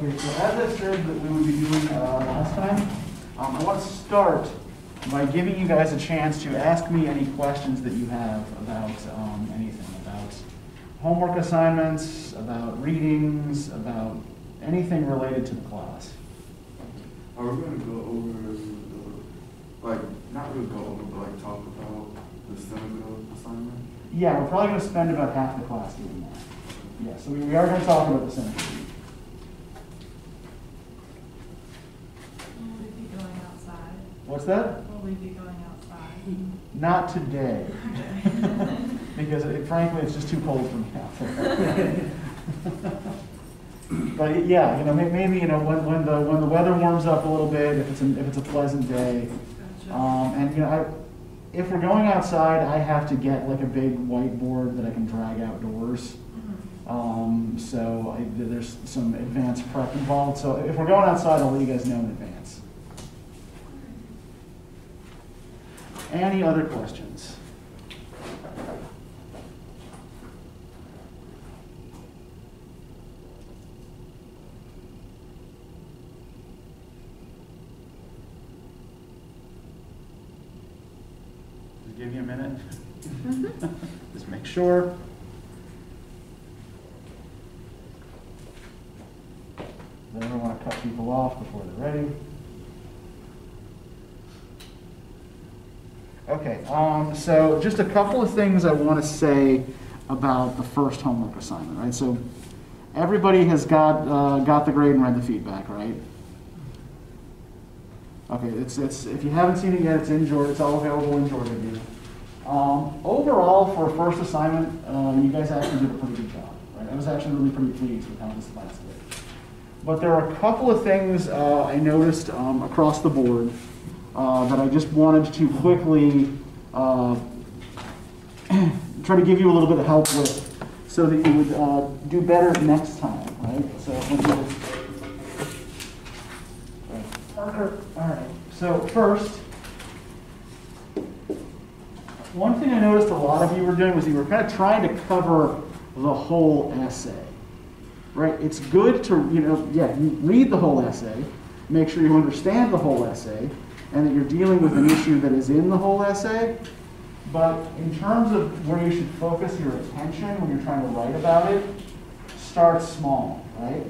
Okay, so as I said that we would be doing uh, last time, um, I want to start by giving you guys a chance to ask me any questions that you have about um, anything, about homework assignments, about readings, about anything related to the class. Are we gonna go over the, like, not really go over, but like talk about the Seneca assignment? Yeah, we're probably going to spend about half the class doing that. Yeah, so we we are going to talk about the Seneca. Will we be going outside? What's that? Will we be going outside? Not today. Because it- frankly, it's just too cold for me out there. But yeah, you know, maybe, you know, when, when the, when the weather warms up a little bit, if it's, an- if it's a pleasant day. Um, and, you know, I, if we're going outside, I have to get like a big whiteboard that I can drag outdoors. Mhm. Um, so I, there's some advanced prep involved, so if we're going outside, I'll let you guys know in advance. Any other questions? Just give you a minute. Mm-hmm. Just make sure. Never want to cut people off before they're ready. Okay, um, so just a couple of things I want to say about the first homework assignment, right? So everybody has got, uh, got the grade and read the feedback, right? Okay, it's, it's, if you haven't seen it yet, it's in Georgia, it's all available in Georgia View. Um, overall, for a first assignment, um, you guys actually did a pretty good job, right? I was actually really pretty pleased with how this class did. But there are a couple of things uh, I noticed um, across the board that I just wanted to quickly uh, try to give you a little bit of help with so that you would uh, do better next time, right? So Parker, all right. So first, one thing I noticed a lot of you were doing was you were kind of trying to cover the whole essay, right? It's good to, you know, yeah, you read the whole essay, make sure you understand the whole essay, and that you're dealing with an issue that is in the whole essay. But in terms of where you should focus your attention when you're trying to write about it, start small, right?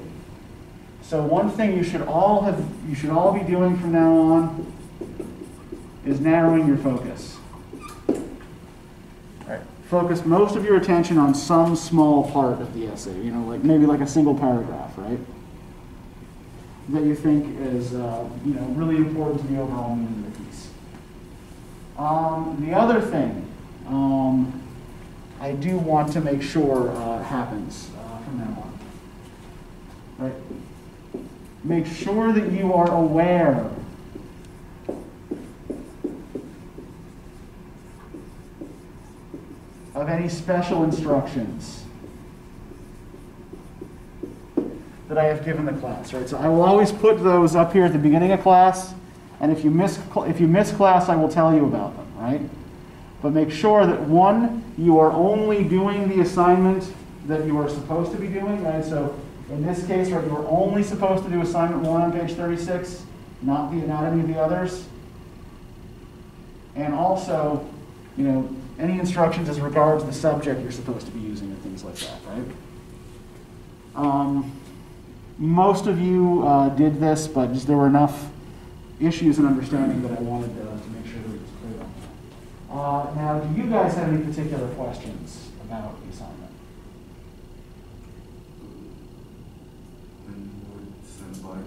So one thing you should all have, you should all be doing from now on is narrowing your focus. Right. Focus most of your attention on some small part of the essay, you know, like maybe like a single paragraph, right? That you think is, uh, you know, really important to the overall meaning of the piece. Um, the other thing um, I do want to make sure uh, happens uh, from now on. Right? Make sure that you are aware of any special instructions that I have given the class, right? So I will always put those up here at the beginning of class, and if you miss, if you miss class, I will tell you about them, right? But make sure that one, you are only doing the assignment that you are supposed to be doing, right? So in this case, right, you are only supposed to do assignment one on page 36, not the, any of the others. And also, you know, any instructions as regards the subject you're supposed to be using and things like that, right? Um, most of you uh, did this, but just there were enough issues and understanding that I wanted uh, to make sure that it was clear on. Uh, now, do you guys have any particular questions about the assignment? And would send by,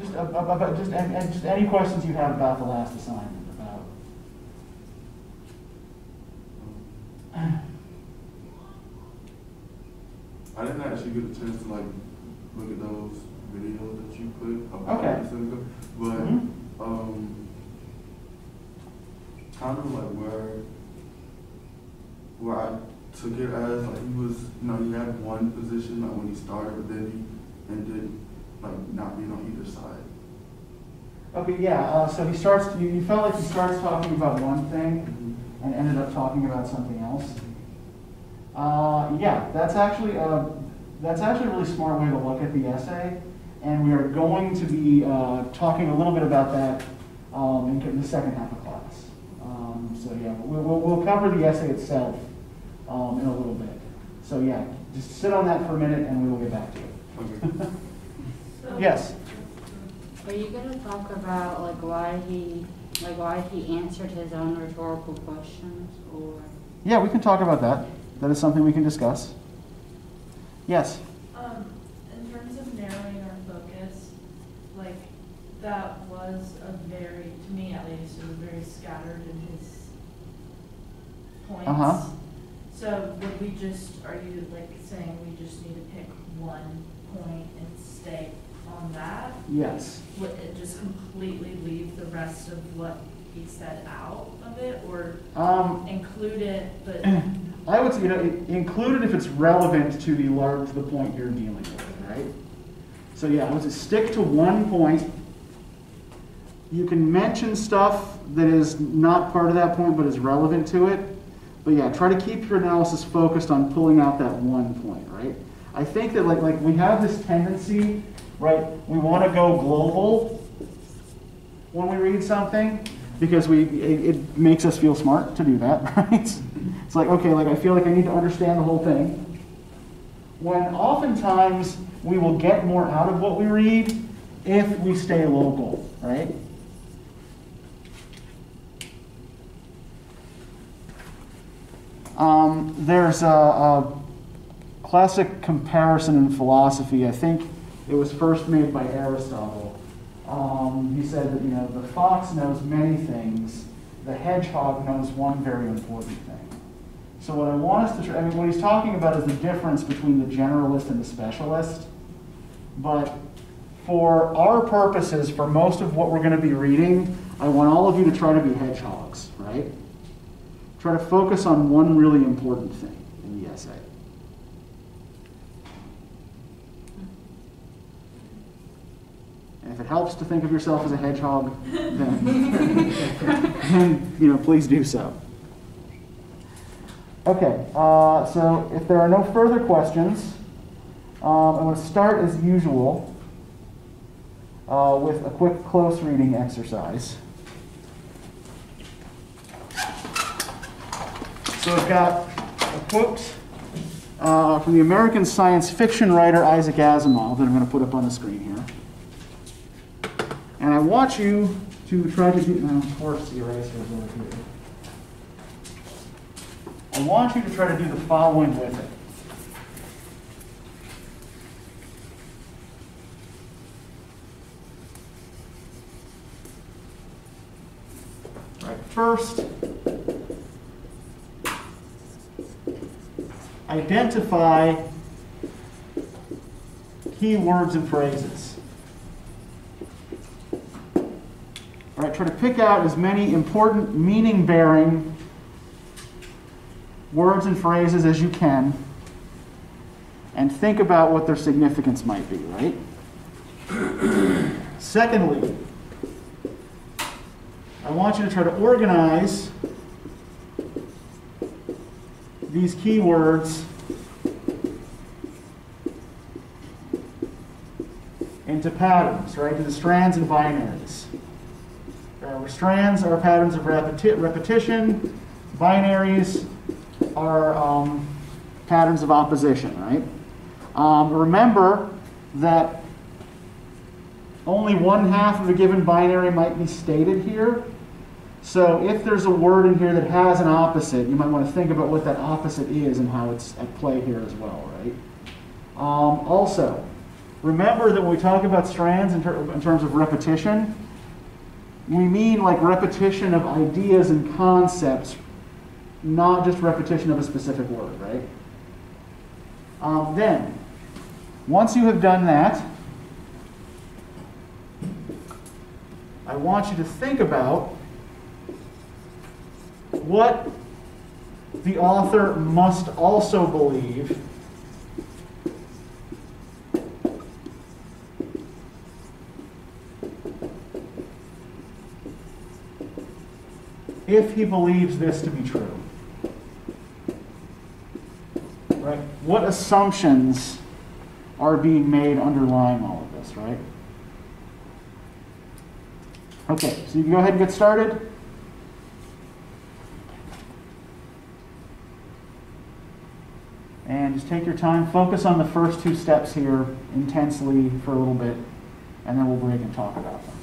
Just, uh, uh, just, and, and just any questions you have about the last assignment, about, I didn't actually get a chance to like look at those videos that you put about Okay. Seneca, but, Mhm. um, kind of like where, where I took it as, like, he was, you know, he had one position, like, when he started, but then he ended, like, not being on either side. okay, yeah, uh, so he starts, you, you felt like he starts talking about one thing and ended up talking about something else. Uh, yeah, that's actually, uh, that's actually a really smart way to look at the essay, and we are going to be uh, talking a little bit about that um, in the second half of class. Um, so yeah, we'll, we'll, cover the essay itself um, in a little bit. So yeah, just sit on that for a minute, and we will get back to it. Okay. Yes. Are you gonna talk about like why he, like why he answered his own rhetorical questions or? Yeah, we can talk about that. That is something we can discuss. Yes. Um, in terms of narrowing our focus, like, that was a very, to me at least, it was very scattered in his points. Uh-huh. So would we just, are you like saying we just need to pick one point and stay on that? Yes. Would it just completely leave the rest of what he said out of it, or Um, include it, but I would say, you know, include it if it's relevant to the large, to the point you're dealing with, right? So yeah, I would say stick to one point. You can mention stuff that is not part of that point but is relevant to it. But yeah, try to keep your analysis focused on pulling out that one point, right? I think that like, like we have this tendency, right? We want to go global when we read something because we it, it makes us feel smart to do that, right? It's like okay, like I feel like I need to understand the whole thing. When oftentimes we will get more out of what we read if we stay local, right? Um, there's a, a classic comparison in philosophy. I think it was first made by Aristotle. Um, he said that you know the fox knows many things, the hedgehog knows one very important thing. So what I want us to, I mean, what he's talking about is the difference between the generalist and the specialist. But for our purposes, for most of what we're going to be reading, I want all of you to try to be hedgehogs, right? Try to focus on one really important thing in the essay. And it helps to think of yourself as a hedgehog, then, then you know, please do so. Okay, uh, so if there are no further questions, um, I'm going to start as usual uh, with a quick close reading exercise. So I've got a quote uh, from the American science fiction writer Isaac Asimov that I'm going to put up on the screen here. And I want you to try to um, do, now, of course, the eraser is over here. I want you to try to do the following with it. Right, first, identify key words and phrases. All right, try to pick out as many important meaning bearing words and phrases as you can and think about what their significance might be, right? Secondly, I want you to try to organize these keywords into patterns, right? Into strands and binaries. Uh, strands are patterns of repeti- repetition, binaries are um, patterns of opposition, right? Um, remember that only one half of a given binary might be stated here. So if there's a word in here that has an opposite, you might want to think about what that opposite is and how it's at play here as well, right? Um, also, remember that when we talk about strands in, ter- in terms of repetition, we mean like repetition of ideas and concepts not just repetition of a specific word, right? Um, then, once you have done that, I want you to think about what the author must also believe if he believes this to be true. Right? What assumptions are being made underlying all of this, right? Okay, so you can go ahead and get started. And just take your time, focus on the first two steps here intensely for a little bit, and then we'll break and talk about them.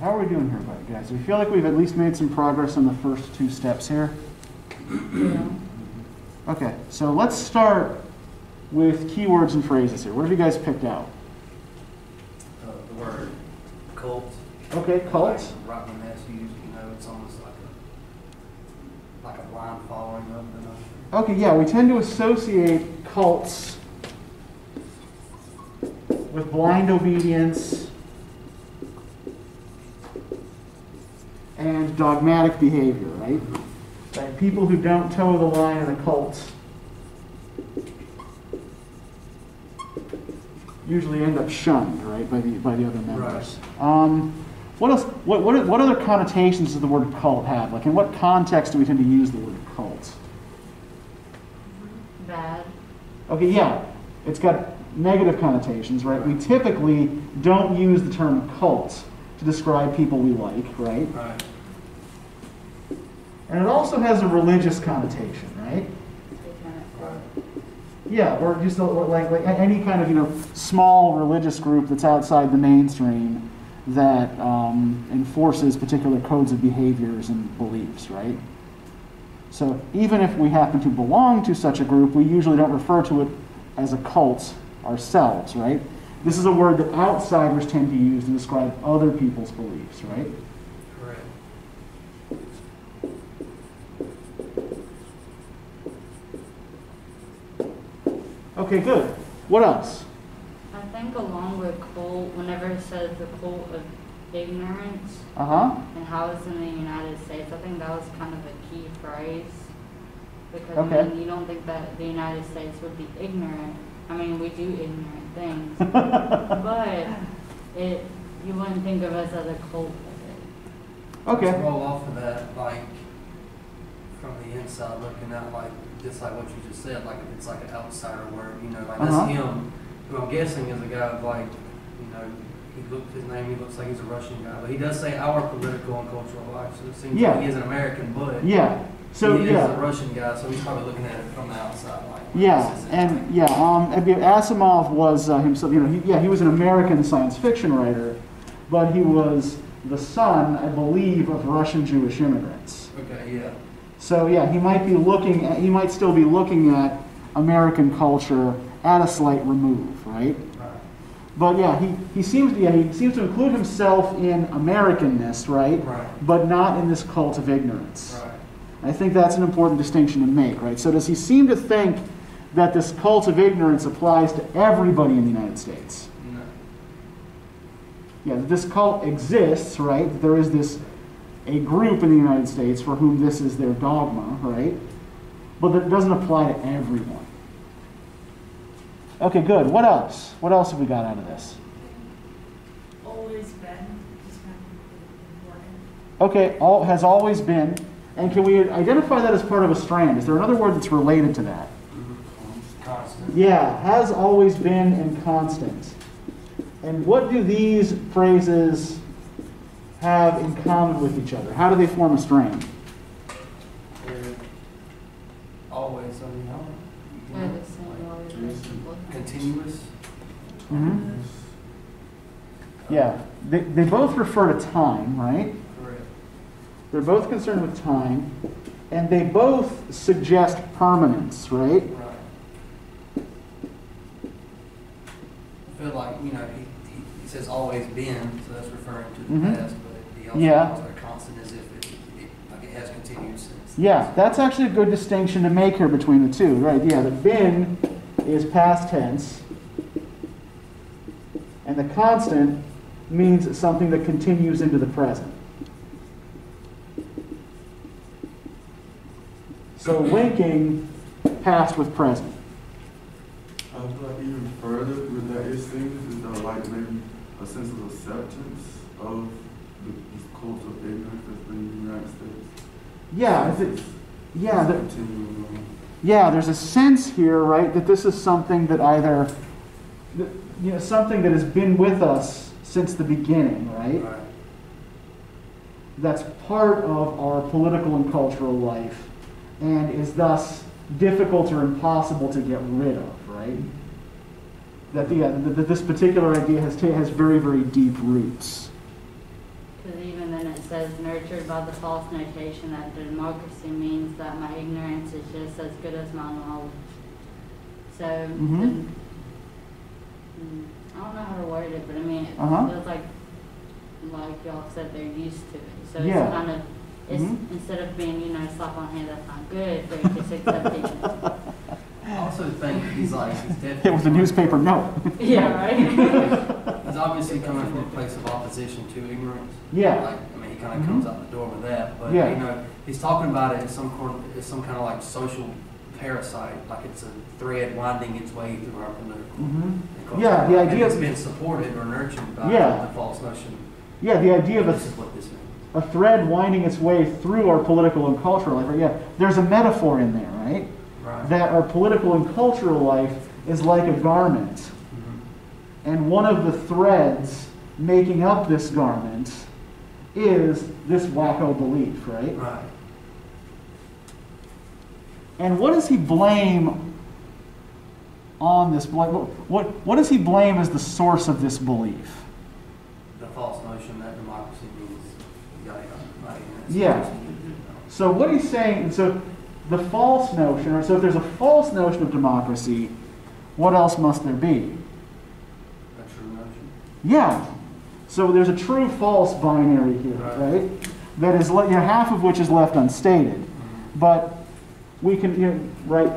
How are we doing here, bud, guys? We feel like we've at least made some progress on the first two steps here. Yeah. Okay, so let's start with keywords and phrases here. What have you guys picked out? uh, the word cult. Okay, cult. Like Rodney Matthews, you know, it's almost like a, like a blind following of the Okay, yeah, we tend to associate cults with blind obedience and dogmatic behavior, right? Right, People who don't toe the line in a cult usually end up shunned, right, by the, by the other members. Um, what else, what, what, what other connotations does the word cult have? Like, in what context do we tend to use the word cult? Bad. Okay, yeah, it's got negative connotations, right? We typically don't use the term cult to describe people we like, right? Right. And it also has a religious connotation, right? Yeah, or just like, like any kind of, you know, small religious group that's outside the mainstream that um, enforces particular codes of behaviors and beliefs, right? So even if we happen to belong to such a group, we usually don't refer to it as a cult ourselves, right? This is a word that outsiders tend to use to describe other people's beliefs, right? Correct. Okay, good. What else? I think along with cult, whenever it says the cult of ignorance Uh huh. and how it's in the United States, I think that was kind of a key phrase. Because Okay. I mean, you don't think that the United States would be ignorant. I mean, we do ignorant things, but it you wouldn't think of us as a cult. Okay. Let's roll off of that, like, from the inside, looking at like, just like what you just said, like if it's like an outsider word, you know, like Uh-huh. that's him, who I'm guessing is a guy of like, you know, he looked, his name, he looks like he's a Russian guy, but he does say our political and cultural life, so it seems Yeah. like he is an American, but Yeah. So he is a Russian guy, so he's probably looking at it from the outside, like. Yeah, and yeah, um, Asimov was uh, himself. You know, he, yeah, he was an American science fiction writer, but he was the son, I believe, of Russian Jewish immigrants. Okay, yeah, So yeah, he might be looking at, he might still be looking at American culture at a slight remove, right? right, But yeah, he, he seems to, yeah, he seems to include himself in Americanness, right? right, But not in this cult of ignorance. right, I think that's an important distinction to make, right? So does he seem to think that this cult of ignorance applies to everybody in the United States? no, Yeah, this cult exists, right? There is this a group in the United States for whom this is their dogma, right? But that doesn't apply to everyone. Okay, good. What else? What else have we got out of this? Always been, is kind of important. Okay, all has always been. And can we identify that as part of a strand? Is there another word that's related to that? constant. Yeah, has always been and constant. And what do these phrases have in common with each other? How do they form a strand? They're always, I mean, I don't They're know, the same like, always been. continuous. hmm Yeah, they, they both refer to time, right? Correct. They're both concerned with time, and they both suggest permanence, right? Right. I feel like, you know, he, he, he says always been, so that's referring to the Mhm. past, but he Yeah. calls a constant as if it, it, like it has continued since. Yeah, that's actually a good distinction to make here between the two, right? Yeah, the been is past tense, and the constant means something that continues into the present. So linking past with present. I feel like even further with that is things is uh, like maybe a sense of acceptance of the, this cult of ignorance that's been in the United States. Yeah, is it, yeah, the, yeah, there's a sense here, right, that this is something that either, that, you know, something that has been with us since the beginning, right? Right. that's part of our political and cultural life and is thus difficult or impossible to get rid of, right? That, yeah, that, this particular idea has, has very, very deep roots. Because even then it says nurtured by the false notation that democracy means that my ignorance is just as good as my knowledge. So, Mhm. then- mm, I don't know how to word it, but I mean, it Uh-huh. feels like, like y'all said, they're used to it. So Yeah. it's kind of, it's, Mhm. instead of being, you know, slap on hand, that's not good, they're just accepting it. I also think he's like, he's definitely. It was a newspaper note. Yeah, right? Obviously coming from a place of opposition to ignorance. Yeah. Like, I mean, he kind of comes out the door with that, but, Yeah. you know, he's talking about it as some, as some kind of like social parasite, like it's a thread winding its way through our political. Mhm. Yeah, the idea And it's been supported or nurtured by Yeah. the false notion, Yeah, the idea of this a, is what this means. a thread winding its way through our political and cultural life. Right? Yeah, there's a metaphor in there, right? Right. That our political and cultural life is like a garment. And one of the threads making up this garment is this wacko belief, right? Right. And what does he blame on this? What, what, what does he blame as the source of this belief? The false notion that democracy means yada yada. yada, and it's Yeah. just, you know, So what he's saying, and so the false notion, or so if there's a false notion of democracy, what else must there be? A true notion. Yeah. So there's a true false binary here, Right. right? That is, you know, half of which is left unstated. Mm-hmm. But we can, you know, right?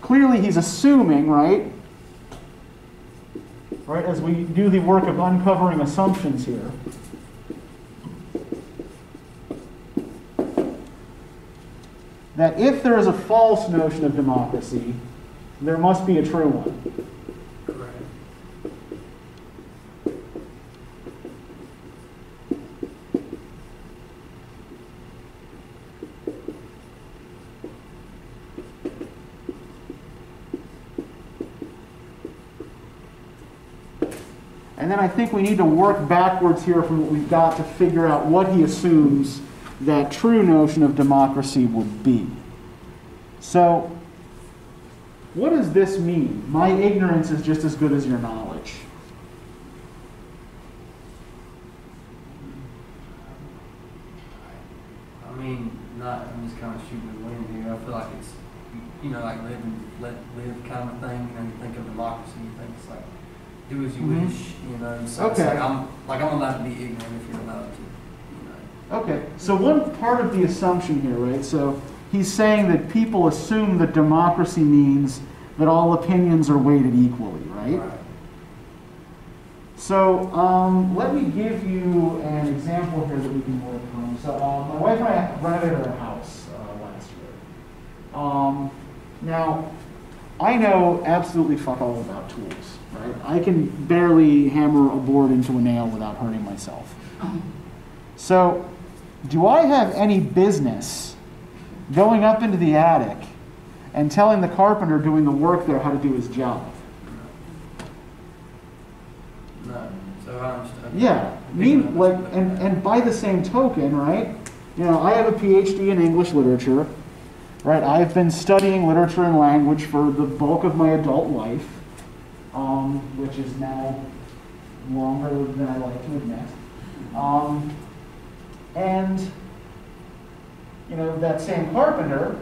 Clearly, he's assuming, right? Right, as we do the work of uncovering assumptions here. That if there is a false notion of democracy, there must be a true one. Correct. And then I think we need to work backwards here from what we've got to figure out what he assumes that true notion of democracy would be. So, what does this mean? My ignorance is just as good as your knowledge. I mean, not, I'm just kind of shooting the wind here. I feel like it's, you know, like live and let live kind of thing. You know, you think of democracy, you think it's like do as you Mhm. wish. You know, so it's Okay. like I'm like I'm allowed to be ignorant if you're allowed to. You know. Okay, so one part of the assumption here, right? So he's saying that people assume that democracy means that all opinions are weighted equally, right? right. So um, let me give you an example here that we can work from. So uh, my wife and I renovated our house uh, last year. Um, now, I know absolutely fuck all about tools, right? I can barely hammer a board into a nail without hurting myself. So, do I have any business going up into the attic and telling the carpenter doing the work there how to do his job? No. So. Yeah, me, like, and, and by the same token, right? You know, I have a PhD in English literature, right? I've been studying literature and language for the bulk of my adult life, um, which is now longer than I like to admit. Um, and, you know, that same carpenter,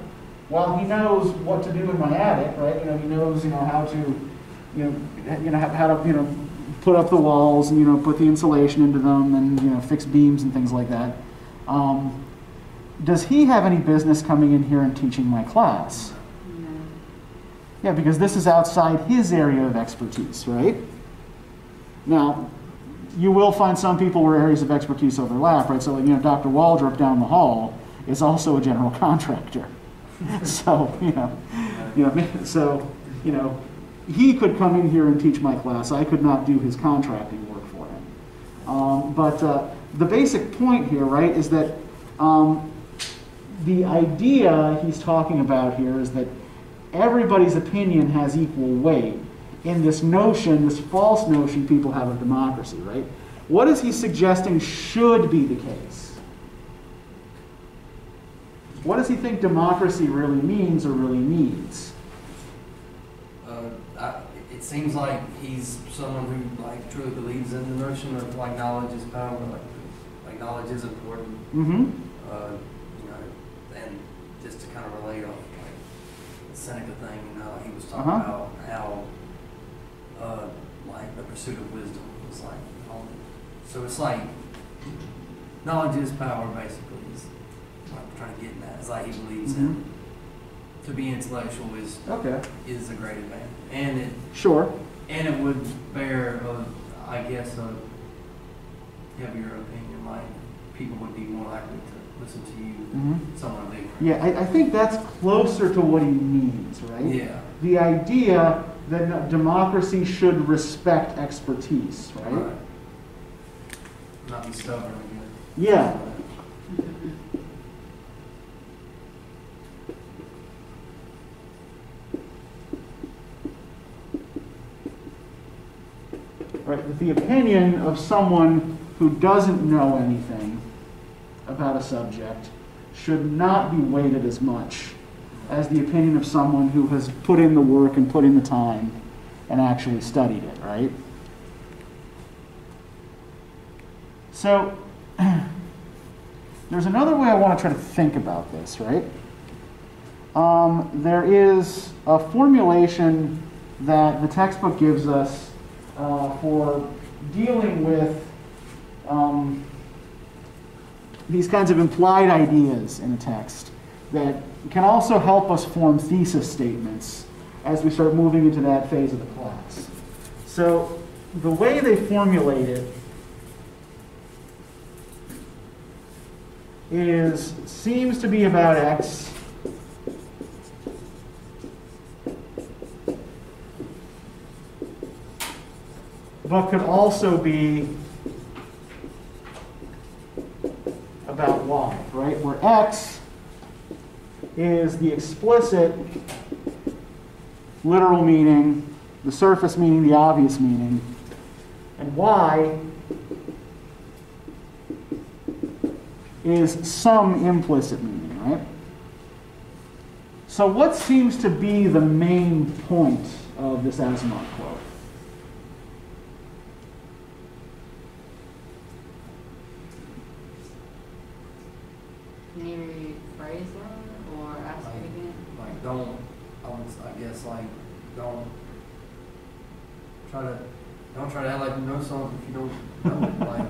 while he knows what to do in my attic, right? You know, he knows, you know, how to, you know, you know, how how to, you know, put up the walls and, you know, put the insulation into them and, you know, fix beams and things like that. Um, does he have any business coming in here and teaching my class? Yeah, because this is outside his area of expertise, right? Now, you will find some people where areas of expertise overlap, right? So, like, you know, Dr. Waldrop down the hall is also a general contractor. so, you know, you know, so, you know, he could come in here and teach my class. I could not do his contracting work for him. Um, but uh, the basic point here, right, is that um, the idea he's talking about here is that everybody's opinion has equal weight in this notion, this false notion people have of democracy, right? What is he suggesting should be the case? What does he think democracy really means or really needs? Uh, I, it seems like he's someone who like truly believes in the notion of like knowledge is power, like like knowledge is important. Mm-hmm. Uh, you know, and just to kind of relate on Seneca thing, you know, he was talking Uh-huh. about how uh, like the pursuit of wisdom was like only. So it's like knowledge is power, basically. Is what I'm trying to get in that. It's like he believes Mm-hmm. in to be intellectual is Okay. is a great advantage, and it Sure. and it would bear, uh, I guess a heavier opinion, like people would be more likely to listen to you than someone of ignorance. Yeah, I, I think that's closer to what he means, right? Yeah. The idea that democracy should respect expertise, right? Right. Not be stubborn again. Yeah. Right, that the opinion of someone who doesn't know anything about a subject should not be weighted as much as the opinion of someone who has put in the work and put in the time and actually studied it, right? So, there's another way I want to try to think about this, right? Um, there is a formulation that the textbook gives us uh, for dealing with um, these kinds of implied ideas in a text that can also help us form thesis statements as we start moving into that phase of the class. So, the way they formulate it is seems to be about X. But could also be about Y, right? Where X is the explicit literal meaning, the surface meaning, the obvious meaning, and Y is some implicit meaning, right? So, what seems to be the main point of this Asimov quote? Can you rephrase that or ask it again? Like, don't, I would, I guess, like, don't try to, don't try to act like you know something if you don't know it. Like,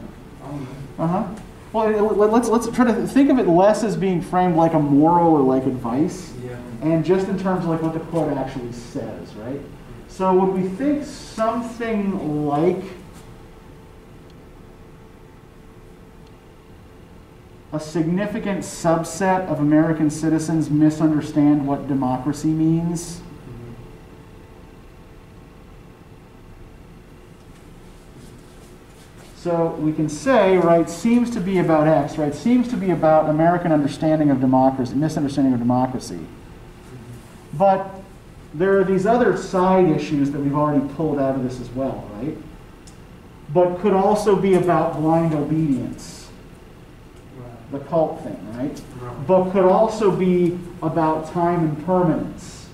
I don't know. Uh huh. Well, it- let- let's let's try to think of it less as being framed like a moral or like advice, Yeah. and just in terms of like what the quote actually says, right? So, would we think something like a significant subset of American citizens misunderstand what democracy means? So we can say, right, seems to be about X, right? Seems to be about American understanding of democracy, misunderstanding of democracy. But there are these other side issues that we've already pulled out of this as well, right? But could also be about blind obedience, Right. the cult thing, right? Right. But could also be about time and permanence,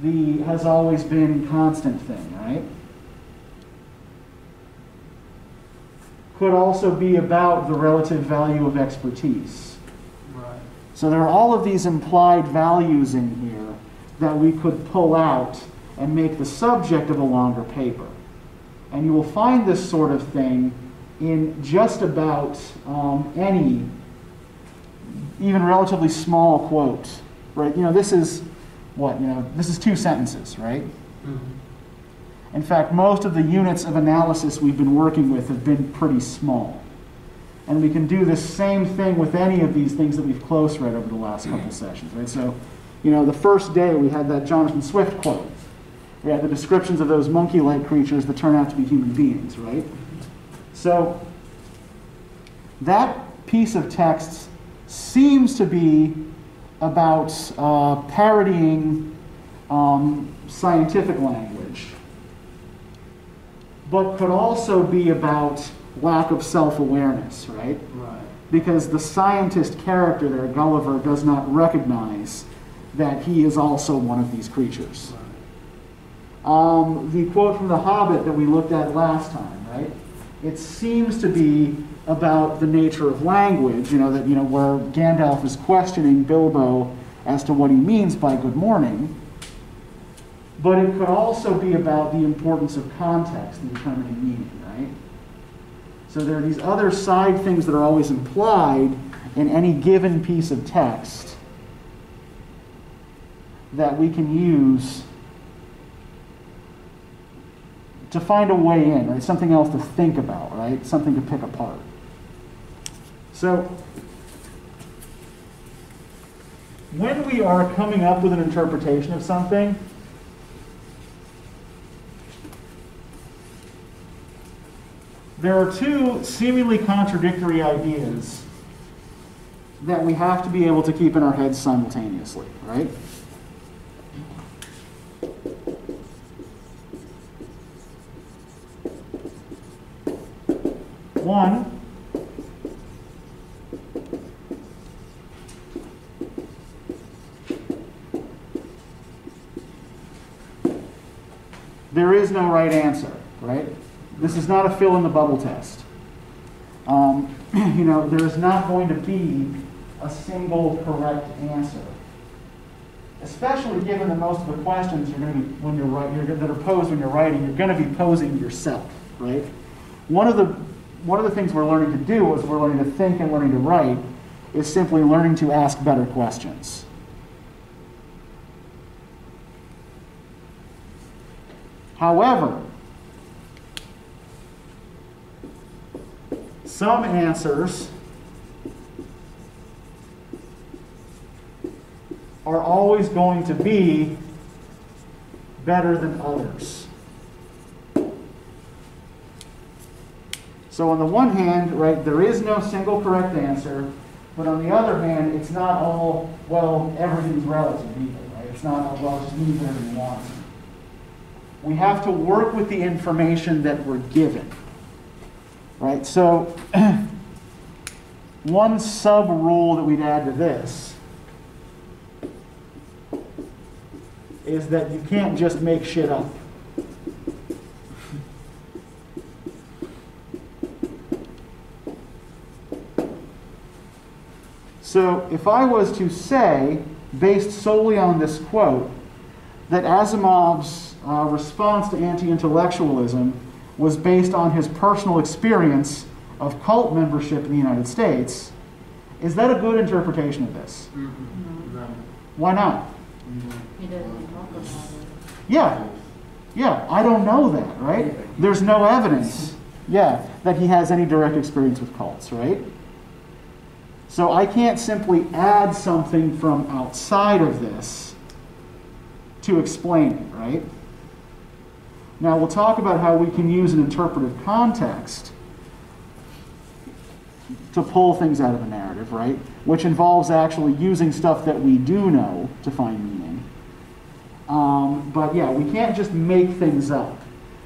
the has always been constant thing, right? Could also be about the relative value of expertise. Right. So there are all of these implied values in here that we could pull out and make the subject of a longer paper. And you will find this sort of thing in just about um, any, even relatively small quote, right? You know, this is what, you know, this is two sentences, right? Mhm. In fact, most of the units of analysis we've been working with have been pretty small. And we can do the same thing with any of these things that we've close read over the last couple sessions, right? So, you know, the first day we had that Jonathan Swift quote. We had the descriptions of those monkey-like creatures that turn out to be human beings, right? So, that piece of text seems to be about uh, parodying um, scientific language but could also be about lack of self awareness, right? Right. Because the scientist character there, Gulliver, does not recognize that he is also one of these creatures. Right. Um, the quote from The Hobbit that we looked at last time, right? It seems to be about the nature of language, you know, that, you know, where Gandalf is questioning Bilbo as to what he means by good morning. But it could also be about the importance of context in determining meaning, right? So there are these other side things that are always implied in any given piece of text that we can use to find a way in, right? Something else to think about, right? Something to pick apart. So, when we are coming up with an interpretation of something, there are two seemingly contradictory ideas that we have to be able to keep in our heads simultaneously, right? One, there is no right answer, right? This is not a fill in the bubble test. Um, you know, there is not going to be a single correct answer. Especially given that most of the questions you're going to be, when you're that are posed when you're writing, you're going to be posing yourself, right? One of the one of the things we're learning to do as we're learning to think and learning to write is simply learning to ask better questions. However, some answers are always going to be better than others. So on the one hand, right, there is no single correct answer, but on the other hand, it's not all, well, everything's relative either, right? It's not, all, well, just means whatever you want. We have to work with the information that we're given. Right? So one sub rule that we'd add to this is that you can't just make shit up. So if I was to say, based solely on this quote, that Asimov's uh, response to anti-intellectualism was based on his personal experience of cult membership in the United States, is that a good interpretation of this? Mm-hmm. Why not? He doesn't talk about it. Yeah, yeah, I don't know that, right? There's no evidence, yeah, that he has any direct experience with cults, right? So I can't simply add something from outside of this to explain it, right? Now we'll talk about how we can use an interpretive context to pull things out of a narrative, right? Which involves actually using stuff that we do know to find meaning. Um, but yeah, we can't just make things up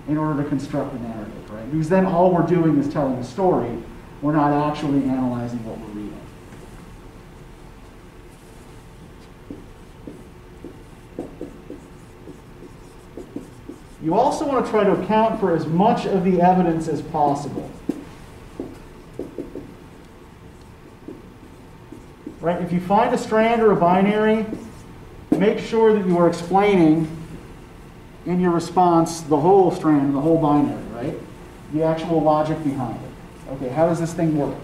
in order to construct a narrative, right? Because then all we're doing is telling a story. We're not actually analyzing what we're reading. You also want to try to account for as much of the evidence as possible. Right? If you find a strand or a binary, make sure that you are explaining in your response the whole strand, the whole binary, right? The actual logic behind it. Okay, how does this thing work?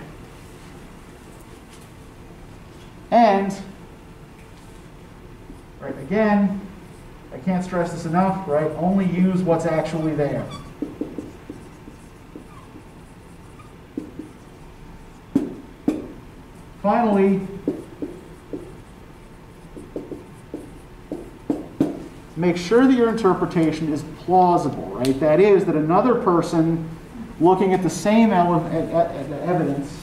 And, right, again, can't stress this enough, right? Only use what's actually there. Finally, make sure that your interpretation is plausible, right? That is, that another person looking at the same evidence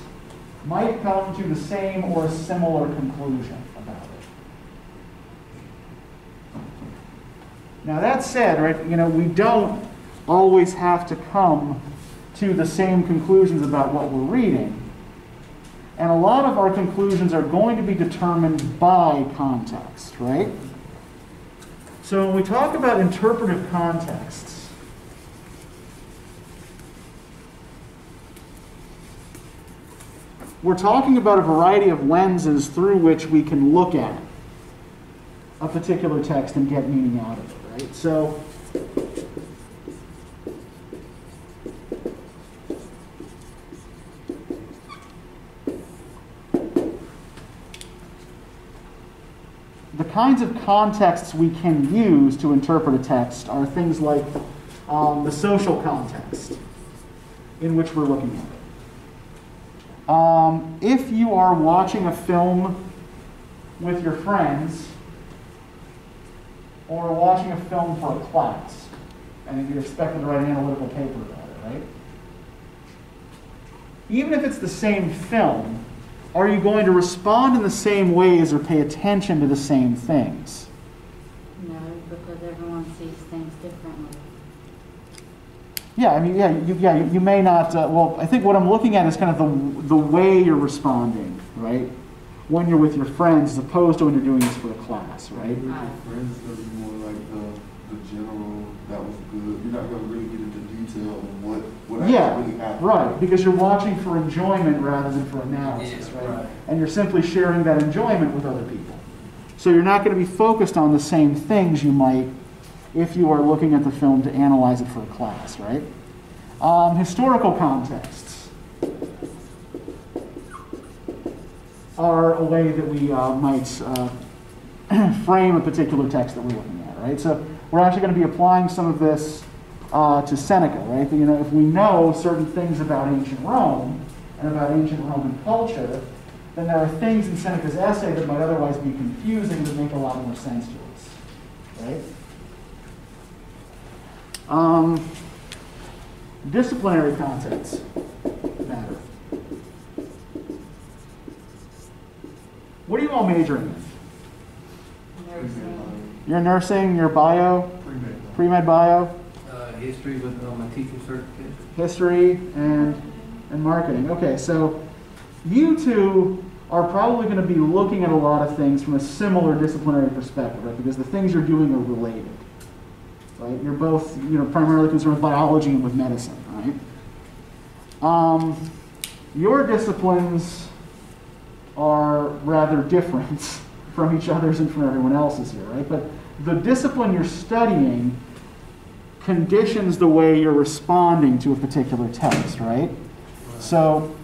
might come to the same or similar conclusion about it. Now that said, right, you know, we don't always have to come to the same conclusions about what we're reading. And a lot of our conclusions are going to be determined by context, right? So when we talk about interpretive contexts, we're talking about a variety of lenses through which we can look at a particular text and get meaning out of it, right? So the kinds of contexts we can use to interpret a text are things like um, the social context in which we're looking at it. Um, if you are watching a film with your friends, or watching a film for a class, and you're expected to write an analytical paper about it, right? Even if it's the same film, are you going to respond in the same ways or pay attention to the same things? No, because everyone sees things differently. Yeah, I mean, yeah, you, yeah, you, you may not. Uh, well, I think what I'm looking at is kind of the the way you're responding, right? When you're with your friends, as opposed to when you're doing this for a class, right? With your friends, more like the, the general, that was good. You're not gonna really get into detail of what, what Yeah, really happened. right. Because you're watching for enjoyment rather than for analysis, Yeah, right? right. And you're simply sharing that enjoyment with other people. So you're not going to be focused on the same things you might if you are looking at the film to analyze it for a class, right? Um, historical contexts are a way that we uh, might uh, frame a particular text that we're looking at, right? So we're actually going to be applying some of this uh, to Seneca, right? You know, if we know certain things about ancient Rome and about ancient Roman culture, then there are things in Seneca's essay that might otherwise be confusing that make a lot more sense to us, right? Um, disciplinary contexts matter. What are you all majoring in? Nursing. You're nursing, you're bio, Pre-med. pre-med bio, Uh, history with uh, my teaching certificate. history, and, and marketing. Okay, so you two are probably going to be looking at a lot of things from a similar disciplinary perspective, right? Because the things you're doing are related, right? You're both, you know, primarily concerned with biology and with medicine, right? Um, your disciplines are rather different from each other's and from everyone else's here, right? But the discipline you're studying conditions the way you're responding to a particular text, right? So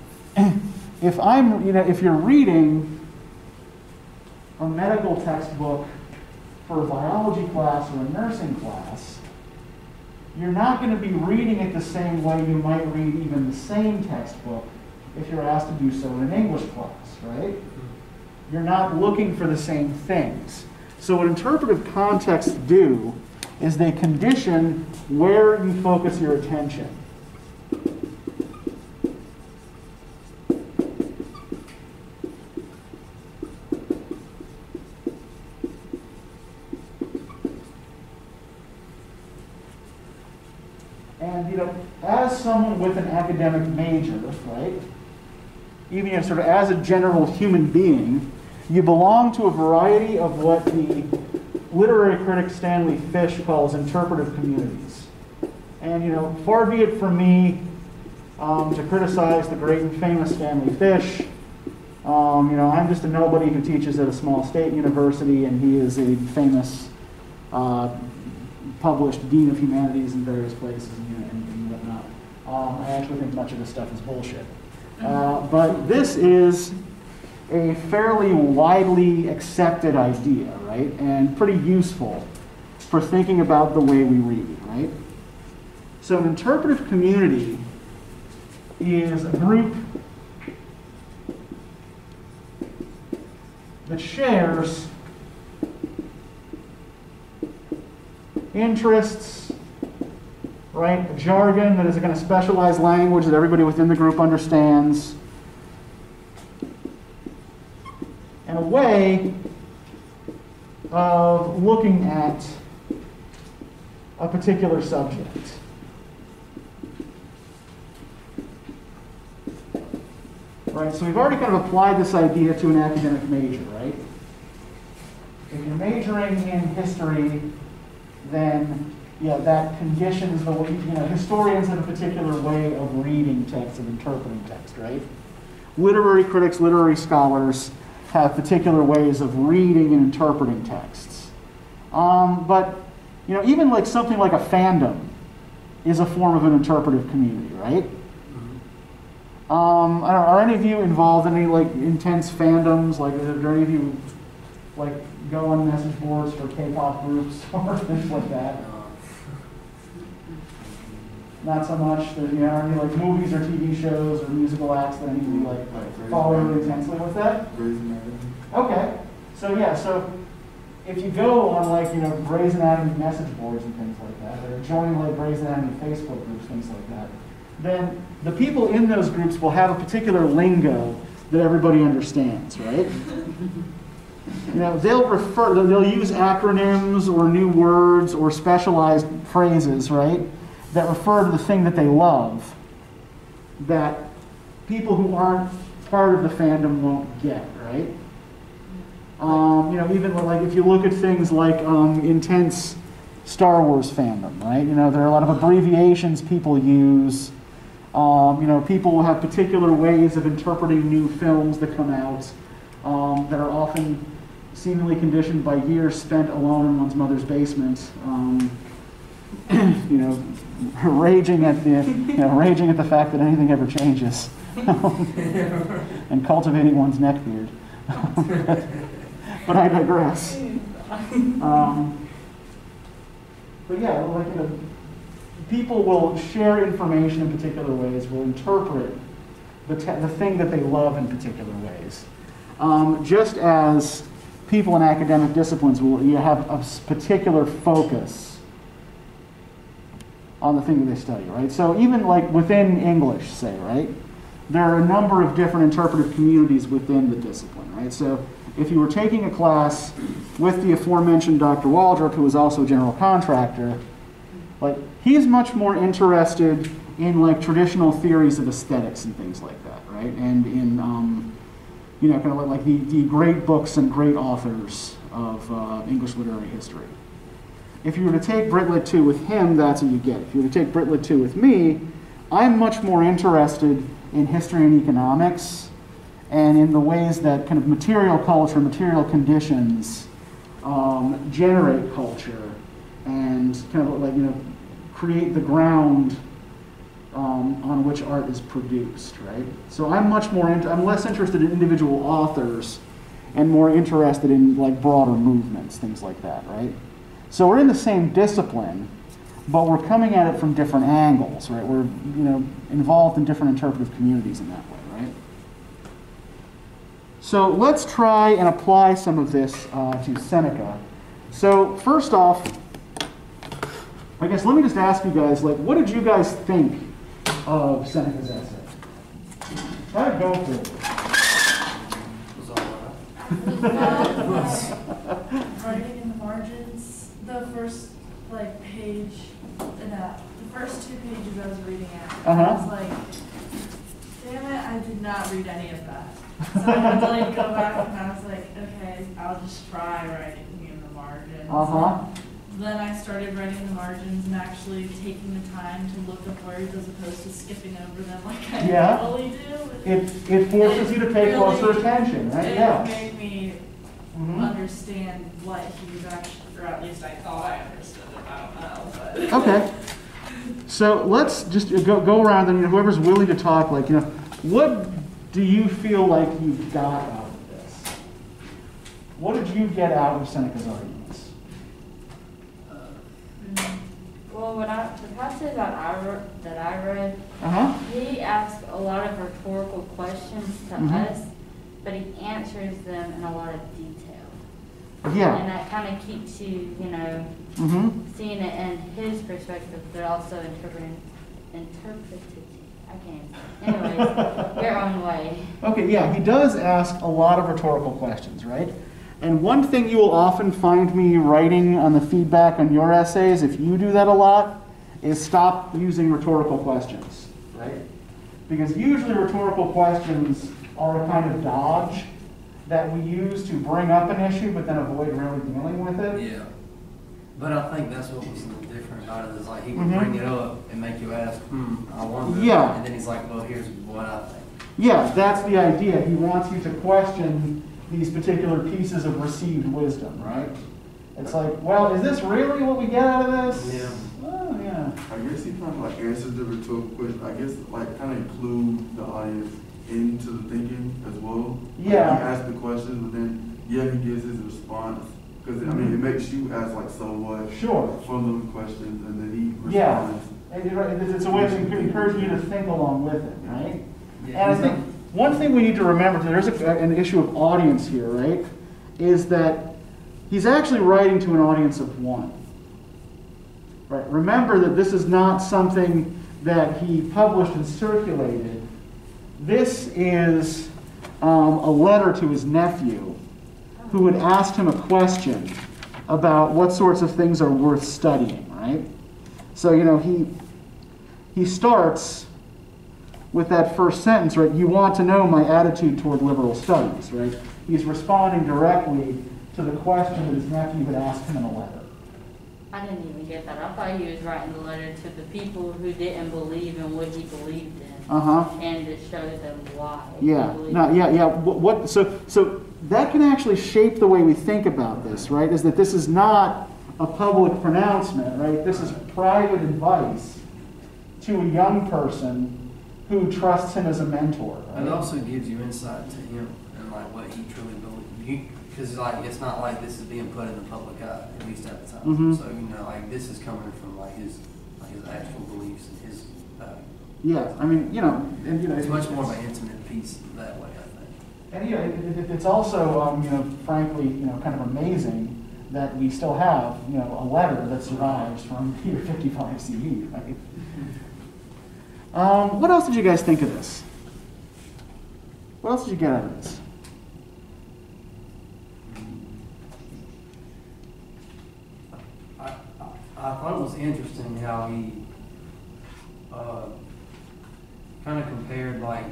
if I'm, you know, if you're reading a medical textbook for a biology class or a nursing class, you're not going to be reading it the same way you might read even the same textbook if you're asked to do so in an English class, right? Hmm. You're not looking for the same things. So what interpretive contexts do is they condition where you focus your attention. And you know, as someone with an academic major, right? Even sort of as a general human being, you belong to a variety of what the literary critic Stanley Fish calls interpretive communities. And you know, far be it from me um, to criticize the great and famous Stanley Fish. Um, you know, I'm just a nobody who teaches at a small state university, and he is a famous uh, published dean of humanities in various places and, and, and whatnot. Um, I actually think much of this stuff is bullshit. Uh, but this is a fairly widely accepted idea, right? And pretty useful for thinking about the way we read, right? So an interpretive community is a group that shares interests, right? A jargon that is a kind of specialized language that everybody within the group understands. And a way of looking at a particular subject. Right, so we've already kind of applied this idea to an academic major, right? If you're majoring in history, then yeah, that conditions the way, you know, historians have a particular way of reading text and interpreting text, right? Literary critics, literary scholars have particular ways of reading and interpreting texts. Um, but, you know, even like something like a fandom is a form of an interpretive community, right? Um, I don't know, are any of you involved in any like intense fandoms? Like, there any of you like go on message boards for K-pop groups or things like that? Not so much. There, you know, any like movies or TV shows or musical acts that I need to be like Like following really intensely with that? Okay, so yeah, so if you go on like, you know, Grey's Anatomy message boards and things like that, or join like Grey's Anatomy Facebook groups, things like that, then the people in those groups will have a particular lingo that everybody understands, right? You know, they'll refer, they'll use acronyms or new words or specialized phrases, right? That refer to the thing that they love that people who aren't part of the fandom won't get, right? Um, you know, even like if you look at things like um, intense Star Wars fandom, right? You know, there are a lot of abbreviations people use. Um, you know, people have particular ways of interpreting new films that come out um, that are often seemingly conditioned by years spent alone in one's mother's basement. You know, raging at the, you know, raging at the fact that anything ever changes, and cultivating one's neck beard. but I digress. Um, but yeah, like you know, people will share information in particular ways, will interpret the, the thing that they love in particular ways. Um, just as people in academic disciplines will you have a particular focus on the thing that they study, right? So even like within English, say, right? There are a number of different interpretive communities within the discipline, right? So if you were taking a class with the aforementioned Dr. Waldrop, who was also a general contractor, like he's much more interested in like traditional theories of aesthetics and things like that, right? And in um, you know, kind of like the, the great books and great authors of uh, English literary history. If you were to take Brit Lit 2 with him, that's what you get. If you were to take Brit Lit 2 with me, I'm much more interested in history and economics and in the ways that kind of material culture, material conditions um, generate culture and kind of like, you know, create the ground um, on which art is produced, right? So I'm much more, I'm less interested in individual authors and more interested in like broader movements, things like that, right? So we're in the same discipline, but we're coming at it from different angles, right? We're, you know, involved in different interpretive communities in that way, right? So let's try and apply some of this uh, to Seneca. So first off, I guess let me just ask you guys, like, what did you guys think of Seneca's essay? How'd it go for you? was all right. Writing in the margins, the first like page, uh, the first two pages I was reading at, I Uh-huh. was like, damn it, I did not read any of that. So I had to like go back and I was like, okay, I'll just try writing in the margins. Uh-huh. Then I started writing the margins and actually taking the time to look up words as opposed to skipping over them like I Yeah. normally do. It, it forces you to pay It closer attention, right? It Yeah. made me Mhm. understand what he was actually, or at least I thought I understood it, I don't know, but. Okay. So let's just go, go around and you know, whoever's willing to talk, like, you know, what do you feel like you got out of this? What did you get out of Seneca's arguments? Well, when I, the passage that I wrote, that I read, Uh-huh. he asked a lot of rhetorical questions to Mhm. us, but he answers them in a lot of detail. And that kind of keeps you, you know, Mm-hmm. seeing it in his perspective, but also interpreting, interpreted. I can't. Anyways, your own way. Okay, yeah, he does ask a lot of rhetorical questions, right? And one thing you will often find me writing on the feedback on your essays, if you do that a lot, is stop using rhetorical questions, right? Because usually rhetorical questions are a kind of dodge that we use to bring up an issue but then avoid really dealing with it. Yeah. But I think that's what was a little different about it, is like he would Mhm. bring it up and make you ask, hmm, I wonder. Yeah. And then he's like, well, here's what I think. Yeah, that's the idea. He wants you to question these particular pieces of received wisdom, right? It's like, well, is this really what we get out of this? Yeah. Oh, yeah. I guess he kind of like answers the rhetorical question. I guess like kind of include the audience into the thinking as well. Like, Yeah. he asks the questions, but then yeah, he gives his response. Because I mean, it makes you ask like somewhat Sure. fundamental questions, and then he Yeah. responds And you're it's it's a way to encourage you to think along with it, right? Yeah, And I think one thing we need to remember, there's a, an issue of audience here, right? Is that he's actually writing to an audience of one. Right? Remember that this is not something that he published and circulated. This is um, a letter to his nephew who had asked him a question about what sorts of things are worth studying, right? So, you know, he, he starts with that first sentence, right? You want to know my attitude toward liberal studies, right? He's responding directly to the question that his nephew had asked him in a letter. I didn't even get that. I thought he was writing the letter to the people who didn't believe in what he believed in. Uh huh. And to show them why. Yeah, no, yeah, yeah. What, what, so, so that can actually shape the way we think about this, right? Is that this is not a public pronouncement, right? This is private advice to a young person who trusts him as a mentor. It also gives you insight to him and like what he truly believes. Because like it's not like this is being put in the public eye, at least at the time. Mhm. So you know, like this is coming from like his like his actual beliefs and his. Yeah, I mean, you know, and you know, it's much more of an intimate piece that way, I think. And you know, it, it, it's also, um, you know, frankly, you know, kind of amazing that we still have, you know, a letter that survives from Peter 55 CE, right? Um, what else did you guys think of this? What else did you get out of this? I, I, I thought it was interesting how he uh, kind of compared like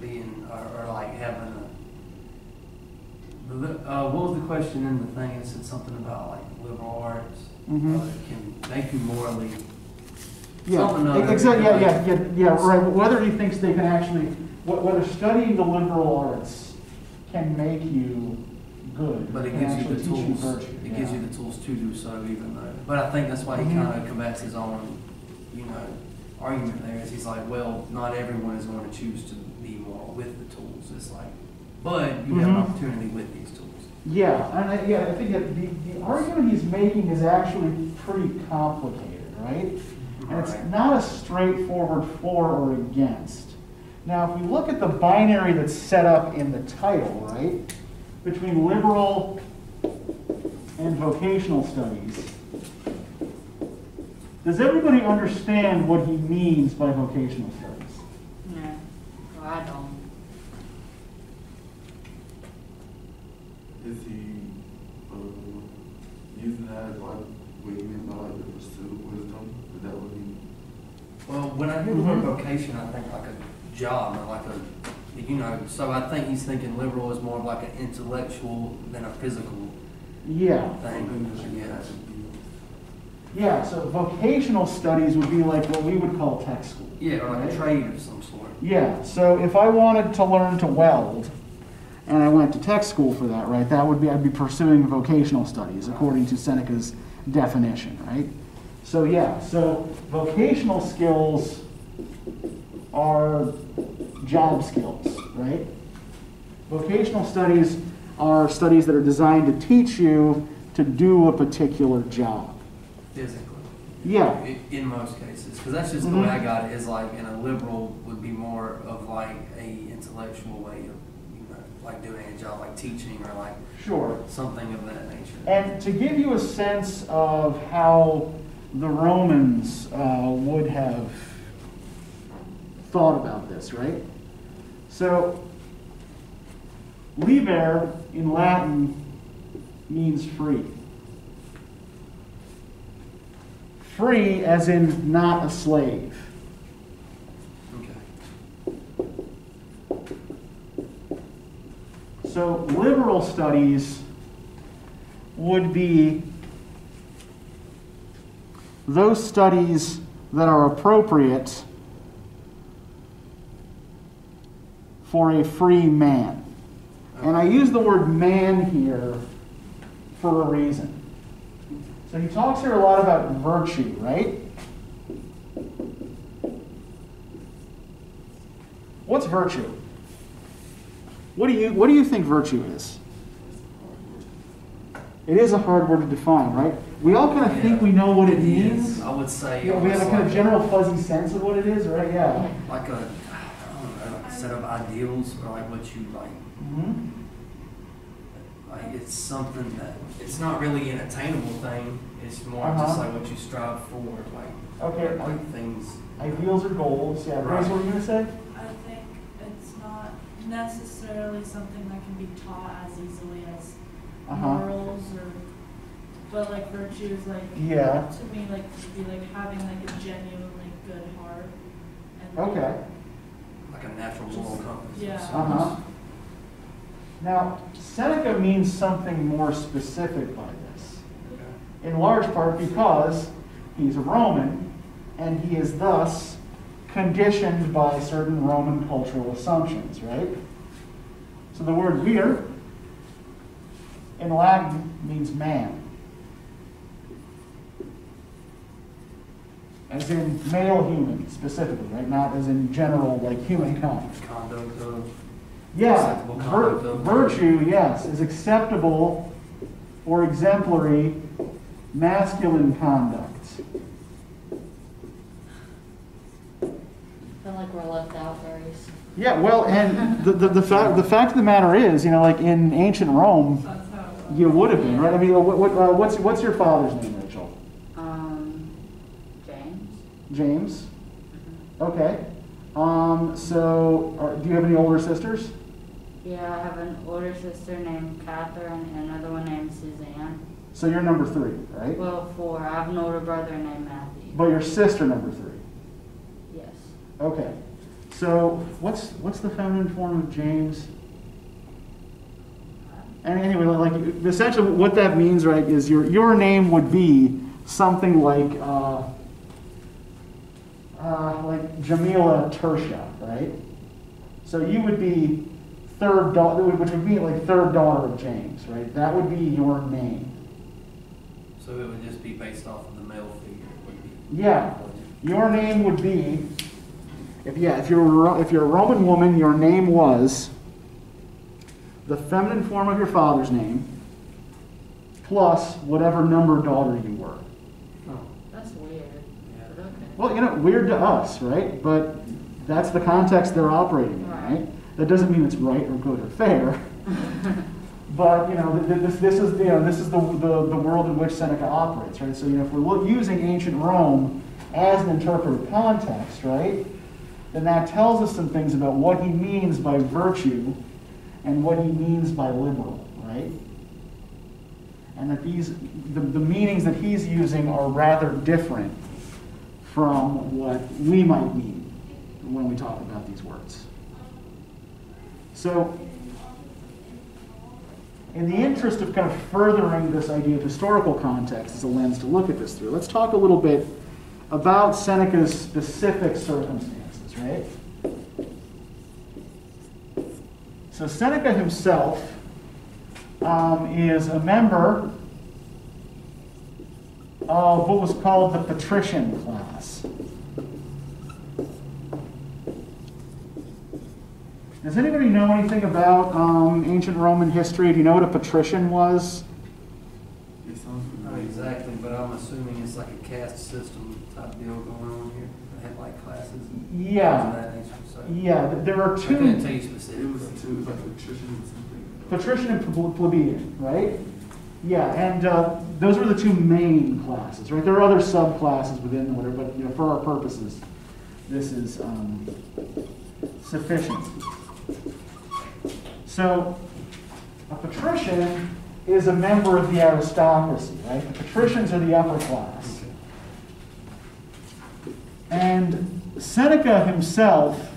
being or, or like having a. the Uh, what was the question in the thing? It said something about like liberal arts Mhm. uh, can make you morally. Yeah, exactly. Yeah, yeah, yeah, yeah. Right. Whether he thinks they can actually, whether studying the liberal arts can make you good, But it gives you the tools. virtue. It yeah. gives you the tools to do so, even though. But I think that's why he Mhm. kind of combats his own, you know, argument there. Is he's like, well, not everyone is going to choose to be moral with the tools. It's like, but you have an Mhm. opportunity with these tools. Yeah, and I, yeah, I think that the, the argument he's making is actually pretty complicated, right? And it's Right. not a straightforward for or against. Now, if we look at the binary that's set up in the title, right, between liberal and vocational studies, does everybody understand what he means by vocational studies? No, well, I don't. Is he, uh, using that as like, what you mean by like the pursuit of wisdom? Is that what he? Well, when I hear the word Mhm. vocation, I think like a job, or like a, you know. So I think he's thinking liberal is more of like an intellectual than a physical Yeah. thing. Something Yeah. Have to be. Yeah, so vocational studies would be like what we would call tech school. Yeah, or like right? a trade of some sort. Yeah, so if I wanted to learn to weld, and I went to tech school for that, right, that would be, I'd be pursuing vocational studies according to Seneca's definition, right? So, yeah, so vocational skills are job skills, right? Vocational studies are studies that are designed to teach you to do a particular job. Physically. Yeah, I- In most cases, because that's just the Mhm. way I got it. Is like, and a liberal would be more of like a intellectual way of, you know, like doing a job, like teaching or like sure. something of that nature. And to give you a sense of how the Romans uh, would have thought about this, right? So, liber in Latin means free. Free as in not a slave. Okay. So, liberal studies would be those studies that are appropriate for a free man. And I use the word man here for a reason. So he talks here a lot about virtue, right? What's virtue? What do you what do you think virtue is? It is a hard word to define, right? We all kind of think we know what it is. means. I would say. Yeah, we have a kind of like- general fuzzy sense of what it is, right? Yeah. Like a, know, a set of ideals or like what you like. Mhm. Like it's something that it's not really an attainable thing. It's more Uh-huh. just like what you strive for, like Okay. like things. Ideals or goals, yeah. Grace, Right. what were you gonna say? I think it's not necessarily something that can be taught as easily as Uh-huh. morals or, but like virtues, like Yeah. to me, like to be like having like a genuinely good heart. And like, Okay. Like a natural moral compass. Yeah. Uh-huh. Now, Seneca means something more specific by this. In large part because he's a Roman and he is thus conditioned by certain Roman cultural assumptions, right? So the word vir in Latin means man. As in male human specifically, right? Not as in general, like humankind. Conduct. Yeah, Acceptable vir- virtue, yes, is acceptable or exemplary masculine conduct. I feel like we're left out, Grace. Yeah, well, and the, the, the fact, the fact of the matter is, you know, like in ancient Rome, That's how it was. you would have been, right? I mean, what, what, uh, what's, what's your father's name, Rachel? Um, James? James? Mhm. Okay. Um, so, are, do you have any older sisters? Yeah, I have an older sister named Catherine and another one named Suzanne. So you're number three, right? Well, four. I have an older brother named Matthew. But your sister number three. Yes. Okay. So what's what's the feminine form of James? And anyway, like essentially what that means, right, is your your name would be something like uh, uh, like Jamila Tertia, right? So you would be third daughter, which would be like third daughter of James, right? That would be your name. So it would just be based off of the male figure. It would be. Yeah. Your name would be, if yeah, if you're a if you're a Roman woman, your name was the feminine form of your father's name plus whatever number daughter you were. Oh. That's weird. Yeah. But okay. Well, you know, weird to us, right? But that's the context they're operating in, Right. right? That doesn't mean it's right or good or fair. But you know, th- th- this, this is you know this is the, the, the world in which Seneca operates, right? So you know, if we're using ancient Rome as an interpretive context, right, then that tells us some things about what he means by virtue and what he means by liberal, right? And that these the, the meanings that he's using are rather different from what we might mean when we talk about these words. So in the interest of kind of furthering this idea of historical context as a lens to look at this through, let's talk a little bit about Seneca's specific circumstances, right? So Seneca himself um, is a member of what was called the patrician class. Does anybody know anything about um, ancient Roman history? Do you know what a patrician was? Not exactly, but I'm assuming it's like a caste system type deal going on here. They have like classes. and Yeah, that nature, so. yeah. There are two. I couldn't tell two, you It was specifically. two, like electrician or something. patrician and plebeian, right? Yeah, and uh, those were the two main classes, right? There are other subclasses within the order, but you know, for our purposes, this is um, sufficient. So, a patrician is a member of the aristocracy, right? The patricians are the upper class. And Seneca himself